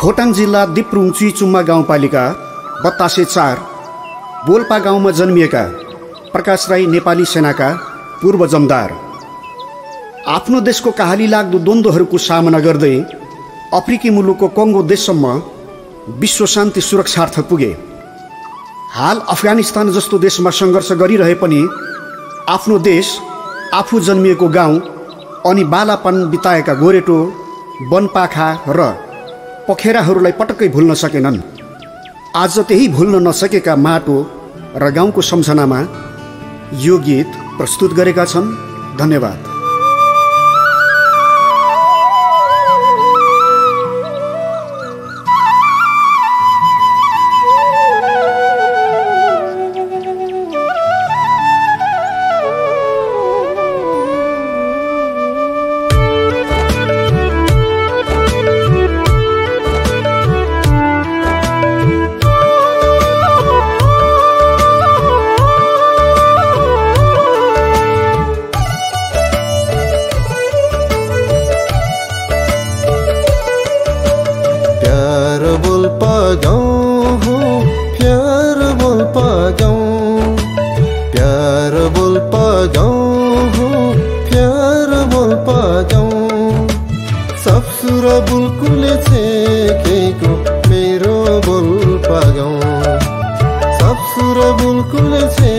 खोटाङ जिल्ला दिप्रुङ चुम्मा गाउँपालिका बत्तासे चार बोल्पा गाउँमा जन्मिएका प्रकाश राई नेपाली सेनाका पूर्व जमदार। आफ्नो देशको कहाली लाग्दो द्वन्द्वहरूको सामना गर्दै अफ्रिकी मुलुकको कङ्गो देशसम्म विश्व शान्ति सुरक्षार्थ पुगे। हाल अफगानिस्तान जस्तो देशमा सङ्घर्ष गरिरहे पनि आफ्नो देश आफू जन्मिएको गाउँ अनि बालापन बिताएका गोरेटो वनपाखा र पखेराहरूलाई पटक्कै भुल्न सकेनन्। आज त्यही भुल्न नसकेका माटो र गाउँको सम्झनामा यो गीत प्रस्तुत गरेका छन्। धन्यवाद। गाउँ प्यार बोल गाउँ प्यार बोल गाउँ हो प्यार बोल गाउँ सब सुर बुलकुले छेकेको मेरो बोल गाउँ सब सुर छे